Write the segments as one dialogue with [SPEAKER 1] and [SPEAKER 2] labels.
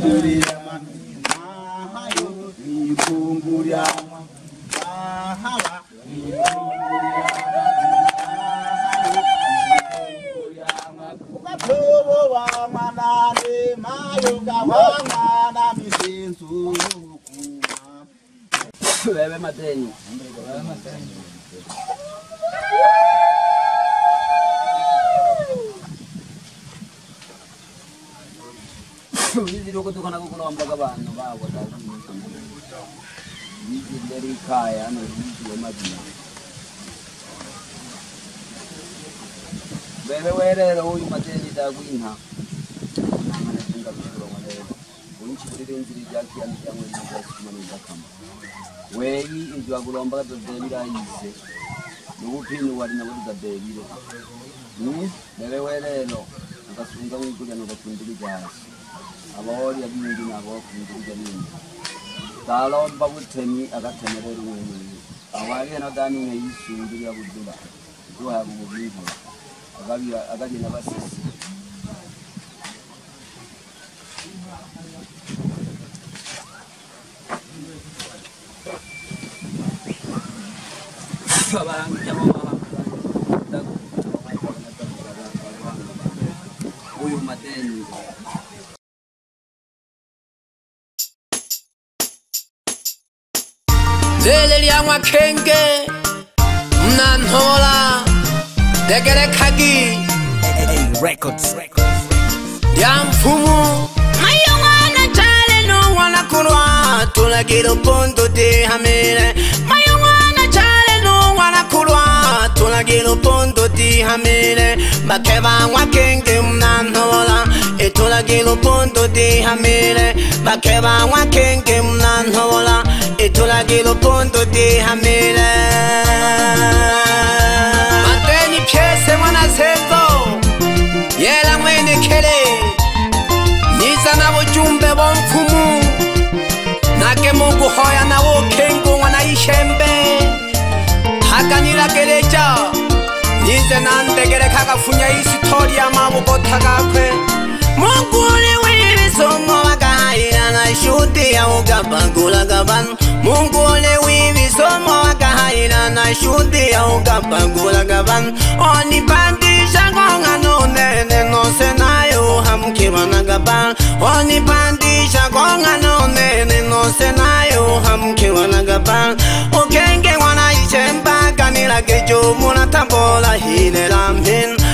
[SPEAKER 1] kumburiyama nahayo nikumburiyama nahala Lobo wamana ne mayoka wamana misenzu kuma. Wewe matenyo. Wewe matenyo. kutokona kokunoambaka vanhu vavo dazinderi kaya anoiiwemadzina veve werere uyu matenitakuina wei iakulomba aaeviraize nokupinuwalinakutizabevire hmm? bevewelelo akasunga ngukulyanokacundilijasi abawolya bingi nabokuuja bingi galomba butemi agatemere lumwenyi awaliena ganinya isundu lya budula gwabububivu agalina basisi abalangijamo amakhenge mna nhola dekele khaki records ndiyamvumo mayongwana njale nowala kulwa tulagile upondo tihamile mayongwana njale nowala kulwa tulagile upondo tihamile bake banwakhenge mna nhola etulagile upondo tihamile bake banwakhenge mna nhola etholakile opondo tihamile mateni phese mwana sepo yela mwene khele niza na bojumbe bomfumu nake mokuhoya nawo khengu mwana ishembe thakanilakeletsa nize nantekele khakafunya isitholi ya mabobothakakhwe mokuhoya nashuti yaugapagulagavan munguli wivisomo wakahayina nashuti yaugapagulagavan onipandisha konganunene nose nayo hamkivanagaba onipandisha konganunene nose nayo hamkivanagaba ukenge wanaichembakanilakejo mulatambola hinelamhin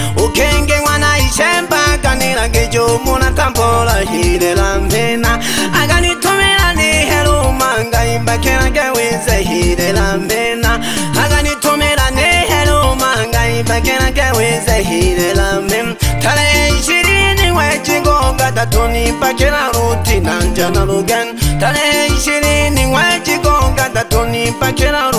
[SPEAKER 1] ndagijumuna kambola hile lambena akanitumila nihelu manga imba kenage wize hile lambena akanitumila nihelu manga imba kenage wize hile lambena tale ishirini wejingonga tatuni imba kena luti nanja na lugen tale ishirini wejingonga tatuni imba kena luti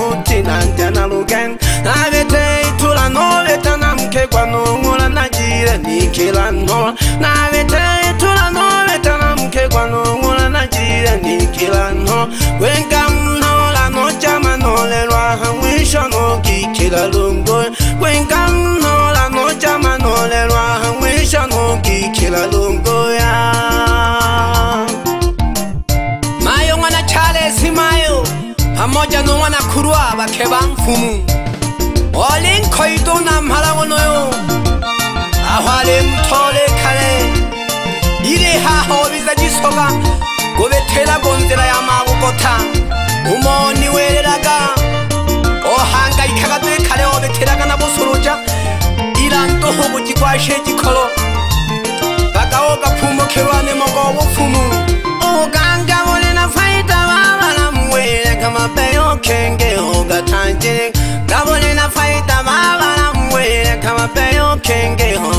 [SPEAKER 1] ngo navetaetula noveta namukekwa nomula nacilila nikila no wenga mnola nocama nolelwa hamwisho nokikila lungu wenga mnola nocama nolelwa hamwisho nokikila lungu ya mayo mwana chalesi mayo pamoja nomwana kulwa bake bamfumu olinkoitu namhala wonoyo ntwale mutole kare ire haho biza gisoga gobetera gonzera ya magukota umoni wereraga ohanga ikaga de kare obeteraga na busuruja irando hubu gikwashe gikoro bagawo gapfumo kerwane mogo bupfumo oganga bone na faida babala muwele kamapeyo kenge ogatanje gabone na faida babala muwele kamapeyo kenge ho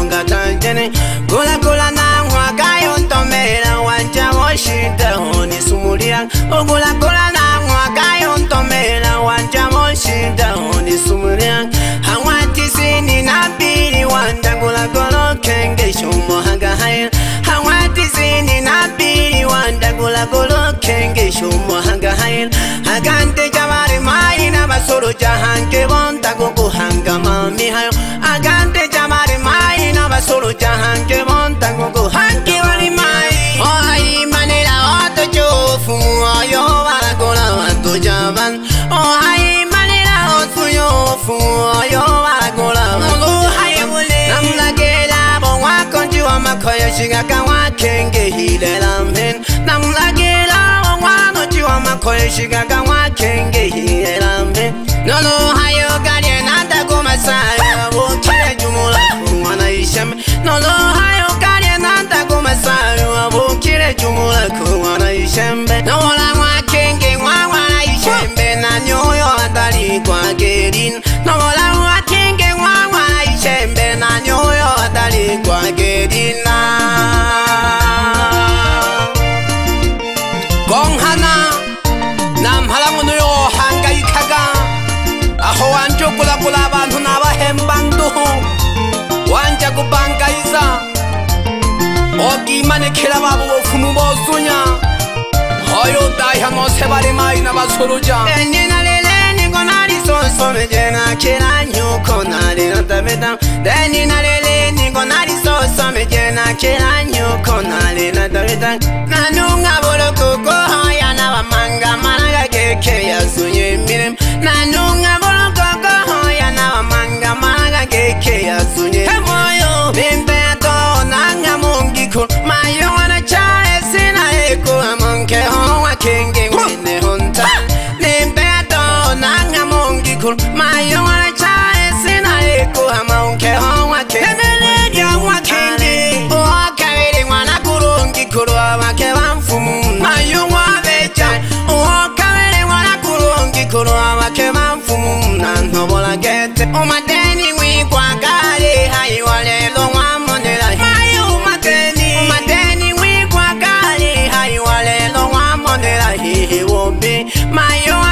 [SPEAKER 1] mene gulagula nawakayuntomela wanja voshita onisumulia ogulagula nawakayuntomela wanja voshita onisumulia hawatisini napili wanda gulagula okengesha omohaga haya hawatisini napili wanda gulagula okengesha omohaga haya agante javari mayi na basolo jahanke vontakokuhanga mamihayo aga koyoshiga kawakenge hilelamhen namlagela ongwanochiwama koyoshiga kawakenge hilelamhen nono hayo galie nantakumasaya wokile jumula kuwanaishame nono hayo galie nantakumasaya wokile jumula kuwanaishembe nowola mwakenge ngwangwanaishembe nanyoyo adali kwagerin nowola mwakenge ngwangwanaishembe nanyoyo adali kwagerin imanekhela babo bofuma ubozunya
[SPEAKER 2] hoyo daya ngose bali mayina basoluja eninaleleni
[SPEAKER 1] ngonalisonsome jenakhela nyoko nalela dameda eninaleleni ngonalisonsome jenakhela nyoko nalela dameda nanunga boloko kohoya nabamanga malaga keke yazunye emile nanunga boloko kohoya nabamanga malaga keke yazunye emoyo my own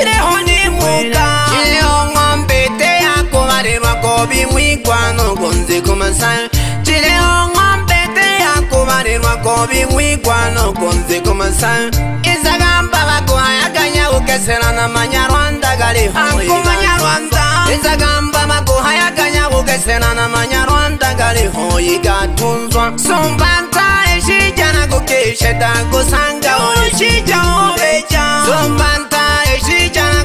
[SPEAKER 1] ireho n'imuga iyo nkombete yakubarirwa ko binkwigwa n'ubunzi ku masayo ireho nkombete yakubarirwa ko binkwigwa n'ubunzi ku masayo iza gamba baguhaye akanyabugesera n'amanyarwanda gariho amanyarwanda iza gamba baguhaye akanyabugesera n'amanyarwanda gariho igatunzwa sumba ntayishijya nagukishe dagusanga urushijya wubejya sumba ntayishijya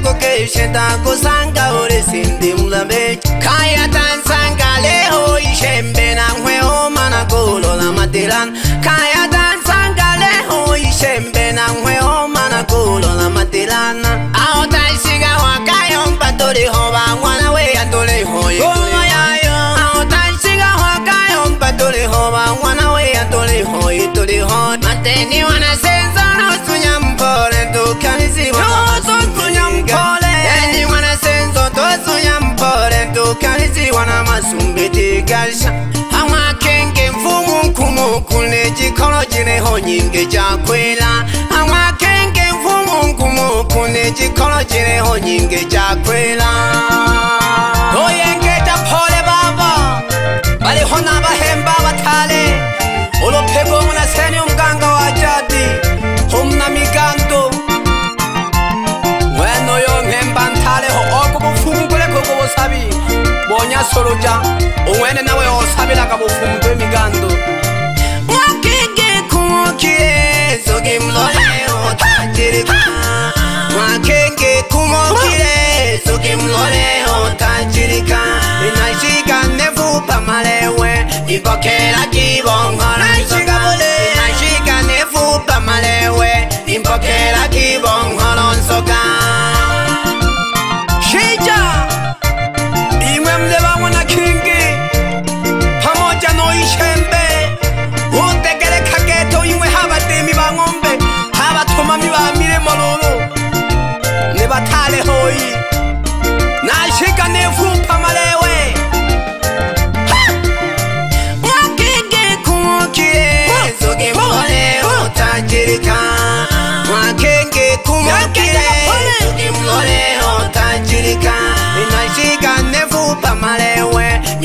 [SPEAKER 1] ko kayf sheta ko sanga ore sindim lambe kaya tan sanga le ho ishembe na hwe o mana ko lo la matiran kaya tan sanga le ho ishembe na hwe o mana ko lo la matiran ao tai siga wa kayon patori ho ba wana we andole ho ye Then you wanna ho nyinge cha kwela Angwa kenge fumo nkumo kune chikolo chile ho nyinge cha kwela Goye nge ta pole baba Bali hona ba hemba ba thale Ulo pepo muna seni umganga wa chati Humna mikanto Mweno yo ngemba ntale ho okubu fungule kukubu sabi Bonya soroja Uwene nawe osabila kabu fungule mikanto Mweno yo ngemba ntale ho okubu fungule kukubu sabi kie zogi mloleo tajirika wakenge kumo kie zogi mloleo tajirika inashika nevu pamalewe ipokela kibongola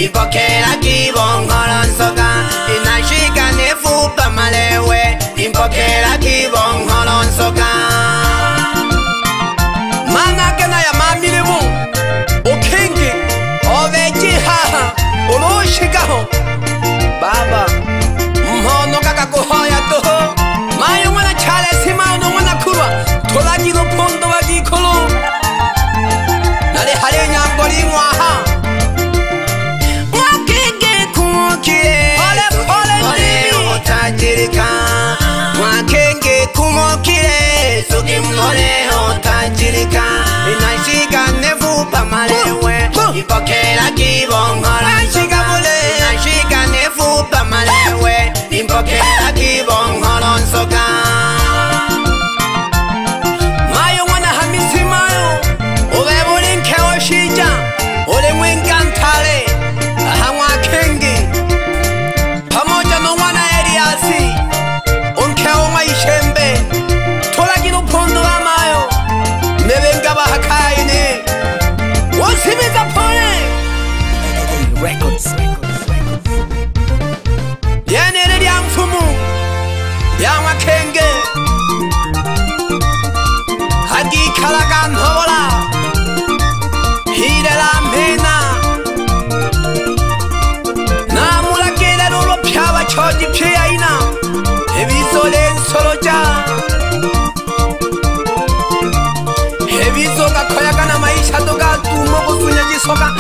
[SPEAKER 1] impokela kibongolo nsoka inashika nefupa malewe impokela kibongolo nsoka manake nayamamilimu ukingi ovejihaha uloshikaho baba ¡Socas! boca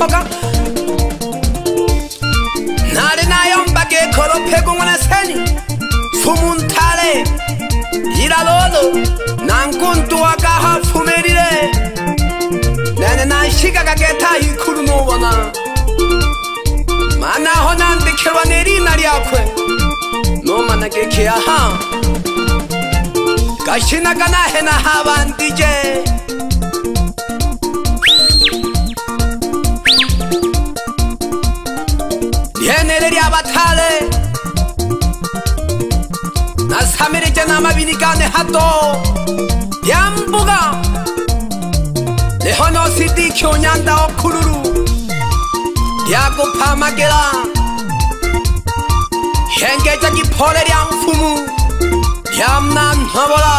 [SPEAKER 1] motherfucker. Nari na yombake kolo pegu ngone seni. Fumuntale. Ira lolo. Nankuntu waka ha fumerire. Nene na shika ga geta ikuru no wana. Mana ho nande kewa neri nari akwe. No mana ke kia ha. Kashina kana hena ha van DJ. mana amabili kanehato yambuga lehono sidiki unyanda okhululu yakuphamakela hengeca kiphole lya mfumu yamnanhobola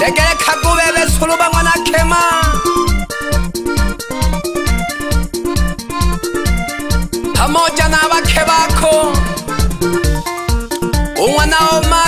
[SPEAKER 1] lekele khakube besulu bangwana khema pamoja na bakhe bakho now, my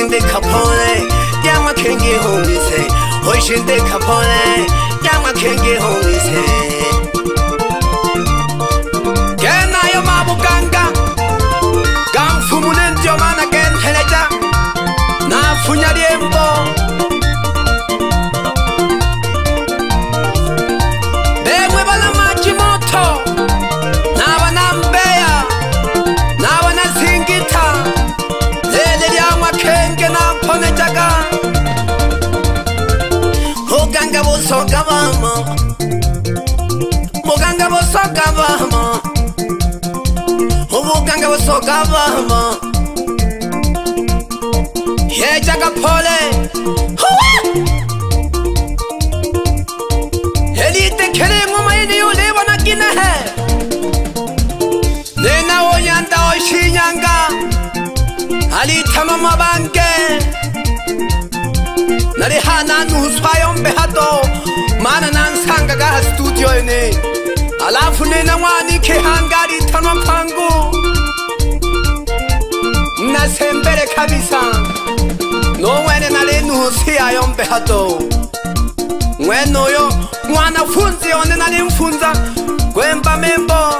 [SPEAKER 1] i kapone, yama kengi hongi se, hoishindik kapone, yama busoka bama ubuganga busoka bama yeja kapole elite kele nguma yini yulibona kinehe nena wonyanda oshinyanga alithama mabanke nalihana nuswayombehato mana nansanga kaha studio ene alafu ninamwanike hangari tanwa mpangu nasembere kabisa nowene nalinusi yayo mbehato mwenuyo mwanafunzi yone nalimfunza gwemba membo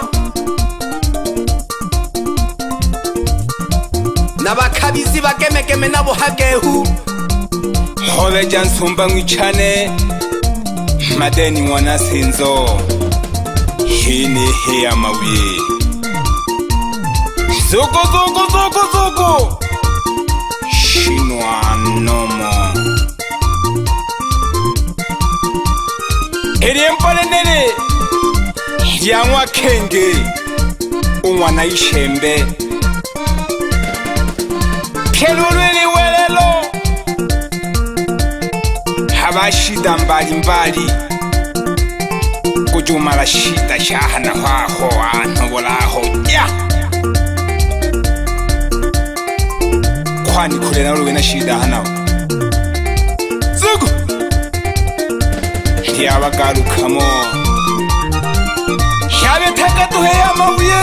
[SPEAKER 1] nabakabizi bagemegeme nabohagehu hobe jansumba ngwicane madeni mwanasinzo ni he amabuye zoko zoko zoko zoko shinwa nomo eri empale nene ya mwakenge umwana ishembe kelulu ni welelo haba shida mbali mbali dumala šita šahana hwago ano bolago ya kgwane kgolena ole wena šita hanao suku ya ba kalukamo šabethakatoge ya mauye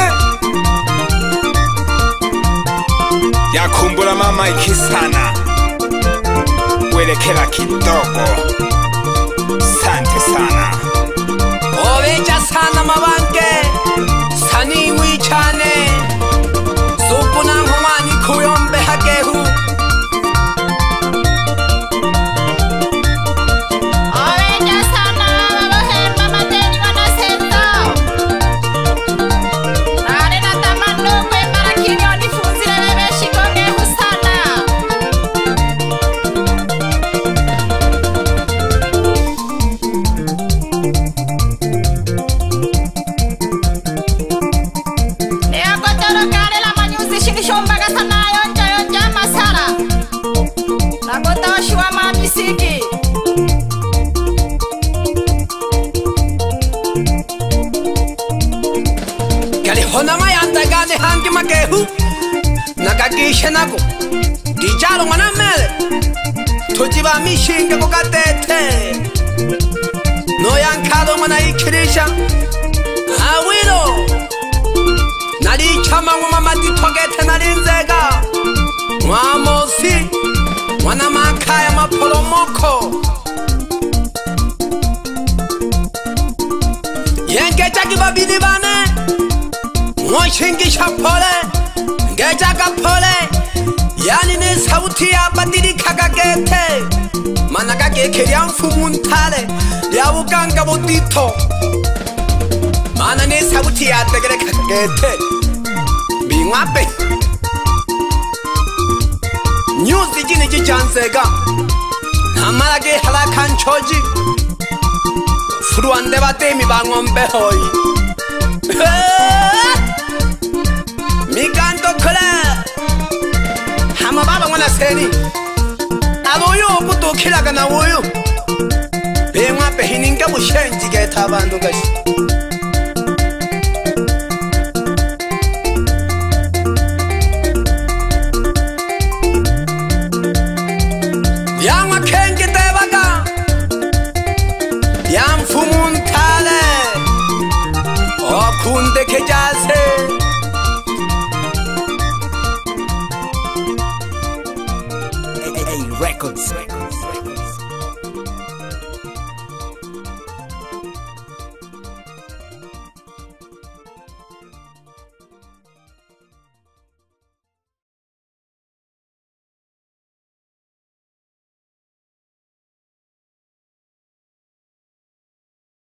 [SPEAKER 1] ya khumbula mamaikhisana welekhela kitoko na mabanke saniwi cyane supu na nkomani kuyombe nama yantagane hanki makehu nakakishe nako dicalo mwanamele tujiva mishinge kukatete noyankalo mwanaikilisha awilo nalichamawa mamatitokete nalinzega mwamosi mwana makaya mapolomoko yenkecha kivabili vane ngochingisha phole ngejaka phole yani ni sauti ya badilika kagete mana kageke lya mfumu ntale lya buganga butito mana ni sauti ya tegele kagete bingwape news iki ni kicyansega namara gihala kanchoji furuwande batemi bangombehoyi Mikanto Club Hama baba ngwana seni Alo yo kuto kila kana woyo Pe ngwa pe hininga mushenji ke thabandu kashi